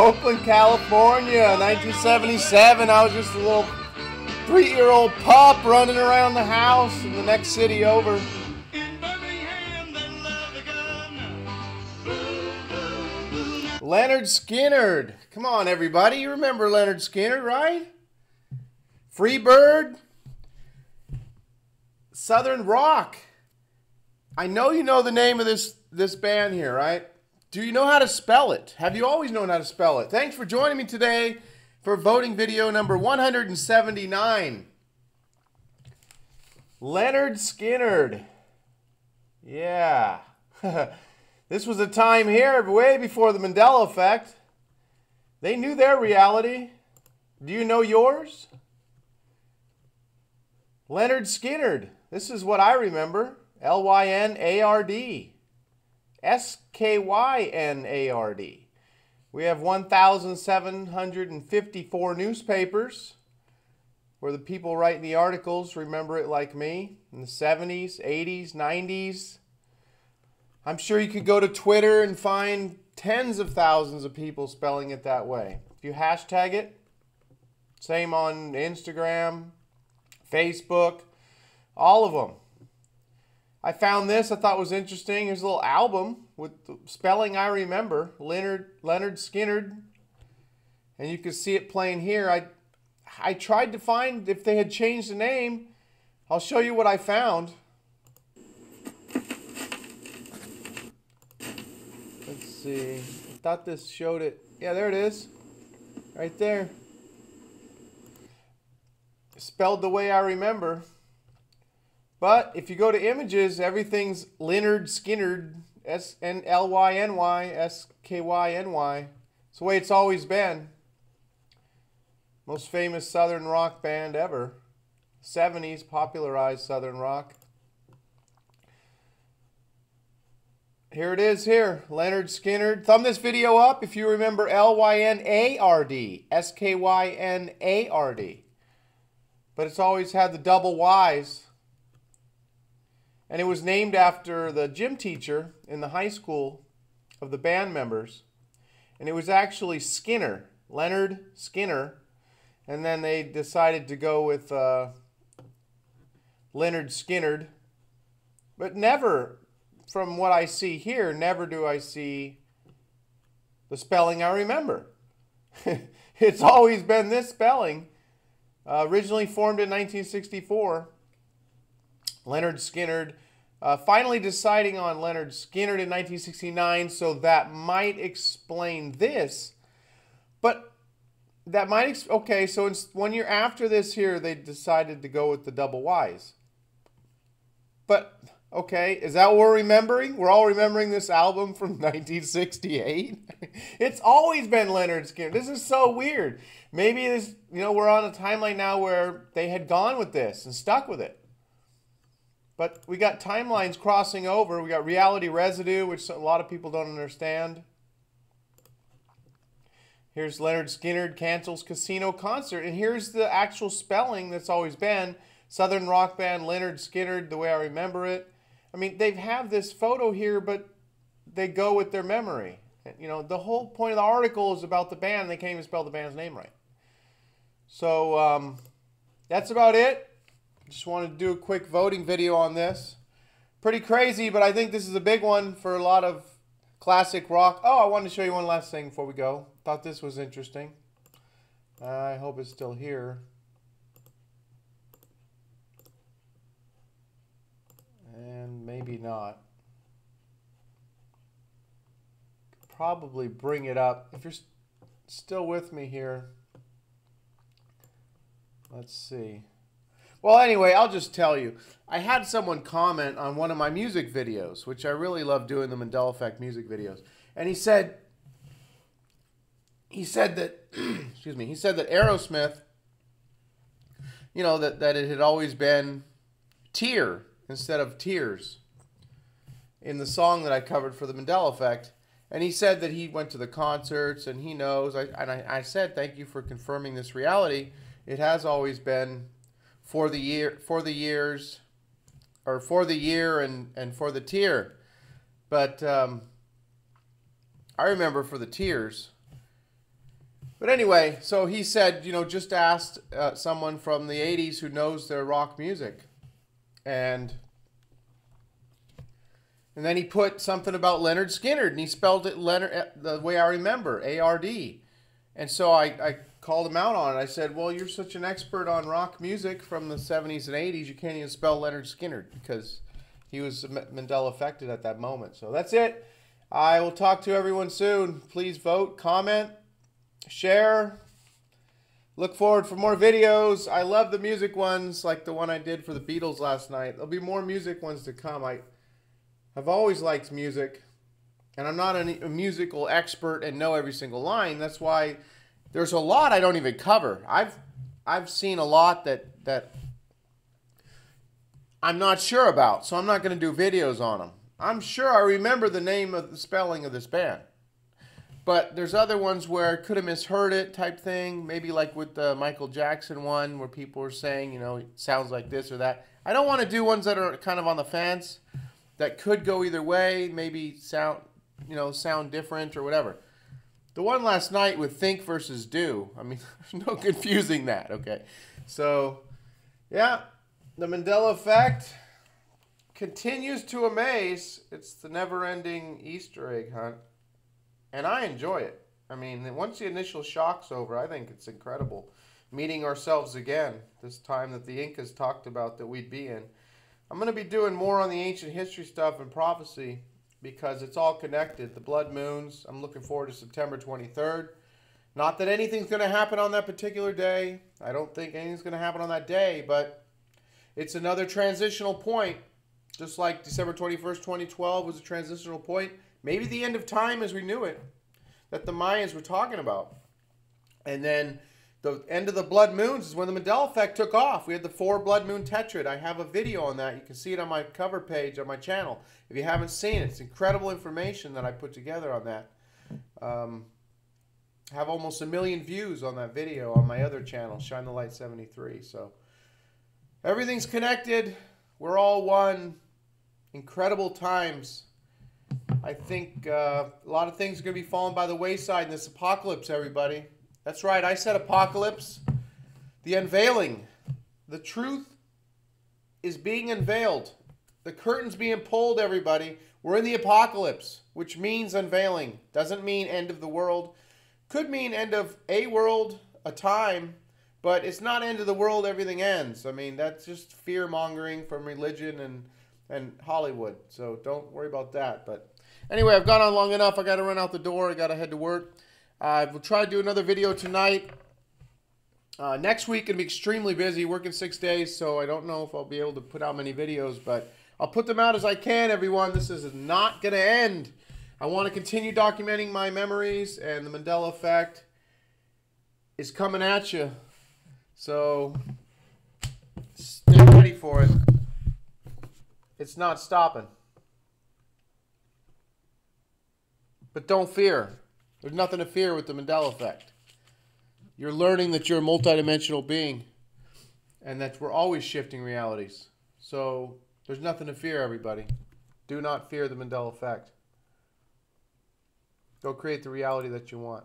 Oakland, California, 1977. I was just a little three year old pup running around the house in the next city over. Lynyrd Skynyrd. Come on, everybody. You remember Lynyrd Skynyrd, right? Freebird. Southern Rock. I know you know the name of this this band here, right? Do you know how to spell it? Have you always known how to spell it? Thanks for joining me today for voting video number 179. Lynyrd Skynyrd. Yeah. this was a time here way before the Mandela effect. They knew their reality. Do you know yours? Lynyrd Skynyrd. This is what I remember. L Y N A R D. S K Y N A R D. We have 1,754 newspapers where the people writing the articles remember it like me in the 70s, 80s, 90s. I'm sure you could go to Twitter and find tens of thousands of people spelling it that way. If you hashtag it, same on Instagram, Facebook, all of them. I found this I thought was interesting. Here's a little album with the spelling I remember, Leonard Lynyrd Skynyrd. And you can see it playing here. I I tried to find if they had changed the name. I'll show you what I found. Let's see. I thought this showed it. Yeah, there it is. Right there. Spelled the way I remember. But if you go to images, everything's Lynyrd Skynyrd, S N L Y N Y S K Y N Y. It's the way it's always been. Most famous Southern rock band ever. 70s popularized Southern rock. Here it is here, Lynyrd Skynyrd. Thumb this video up if you remember L-Y-N-A-R-D, S-K-Y-N-A-R-D. But it's always had the double Y's. And it was named after the gym teacher in the high school of the band members. And it was actually Skinner, Leonard Skinner. And then they decided to go with uh, Lynyrd Skynyrd. But never, from what I see here, never do I see the spelling I remember. it's always been this spelling. Uh, originally formed in 1964. Lynyrd Skynyrd. Uh, finally deciding on Lynyrd Skynyrd in 1969, so that might explain this. But that might, okay, so in, one year after this here, they decided to go with the double Ys. But, okay, is that what we're remembering? We're all remembering this album from 1968? it's always been Lynyrd Skynyrd. This is so weird. Maybe this, you know, we're on a timeline now where they had gone with this and stuck with it. But we got timelines crossing over. We got reality residue, which a lot of people don't understand. Here's Lynyrd Skynyrd cancels casino concert. And here's the actual spelling that's always been Southern rock band Lynyrd Skynyrd, the way I remember it. I mean, they have this photo here, but they go with their memory. You know, the whole point of the article is about the band. They can't even spell the band's name right. So um, that's about it. Just wanted to do a quick voting video on this. Pretty crazy, but I think this is a big one for a lot of classic rock. Oh, I wanted to show you one last thing before we go. Thought this was interesting. I hope it's still here. And maybe not. Probably bring it up. If you're still with me here, let's see. Well, anyway, I'll just tell you. I had someone comment on one of my music videos, which I really love doing the Mandela Effect music videos. And he said, he said that, excuse me, he said that Aerosmith, you know, that, that it had always been tear instead of tears in the song that I covered for the Mandela Effect. And he said that he went to the concerts and he knows. I, and I, I said, thank you for confirming this reality. It has always been for the year for the years or for the year and and for the tier but um, i remember for the tears But anyway, so he said, you know, just asked uh, someone from the 80s who knows their rock music. And and then he put something about leonard skinner and he spelled it Leonard uh, the way I remember, A R D. And so I, I called him out on it. I said, "Well, you're such an expert on rock music from the '70s and '80s, you can't even spell Leonard Skinner because he was Mandela affected at that moment." So that's it. I will talk to everyone soon. Please vote, comment, share. Look forward for more videos. I love the music ones, like the one I did for the Beatles last night. There'll be more music ones to come. I've always liked music, and I'm not a, musical expert and know every single line. That's why there's a lot I don't even cover. I've I've seen a lot that that I'm not sure about, so I'm not going to do videos on them. I'm sure I remember the name of the spelling of this band. But there's other ones where I could have misheard it type thing. Maybe like with the Michael Jackson one where people were saying, you know, it sounds like this or that. I don't want to do ones that are kind of on the fence that could go either way, maybe sound, you know, sound different or whatever. The one last night with think versus do, I mean, there's no confusing that, okay? So, yeah, the Mandela effect continues to amaze. It's the never ending Easter egg hunt, and I enjoy it. I mean, once the initial shock's over, I think it's incredible meeting ourselves again, this time that the Incas talked about that we'd be in. I'm going to be doing more on the ancient history stuff and prophecy because it's all connected. The blood moons, I'm looking forward to September 23rd. Not that anything's going to happen on that particular day. I don't think anything's going to happen on that day, but it's another transitional point. Just like December 21st, 2012 was a transitional point. Maybe the end of time as we knew it that the Mayans were talking about. And then the end of the blood moons is when the Mandela effect took off. We had the four blood moon tetrad. I have a video on that. You can see it on my cover page on my channel. If you haven't seen it, it's incredible information that I put together on that. Um, have almost a million views on that video on my other channel, Shine the Light 73. So everything's connected. We're all one. Incredible times. I think uh, a lot of things are going to be falling by the wayside in this apocalypse, everybody. That's right, I said apocalypse. The unveiling. The truth is being unveiled. The curtain's being pulled, everybody. We're in the apocalypse, which means unveiling. Doesn't mean end of the world. Could mean end of a world, a time, but it's not end of the world, everything ends. I mean, that's just fear mongering from religion and, and Hollywood. So don't worry about that. But anyway, I've gone on long enough. I got to run out the door. I got to head to work. I uh, will try to do another video tonight. Uh, next week, going to be extremely busy, working six days, so I don't know if I'll be able to put out many videos, but I'll put them out as I can, everyone. This is not going to end. I want to continue documenting my memories, and the Mandela effect is coming at you. So stay ready for it. It's not stopping. But don't fear. There's nothing to fear with the Mandela effect. You're learning that you're a multidimensional being and that we're always shifting realities. So there's nothing to fear, everybody. Do not fear the Mandela effect. Go create the reality that you want.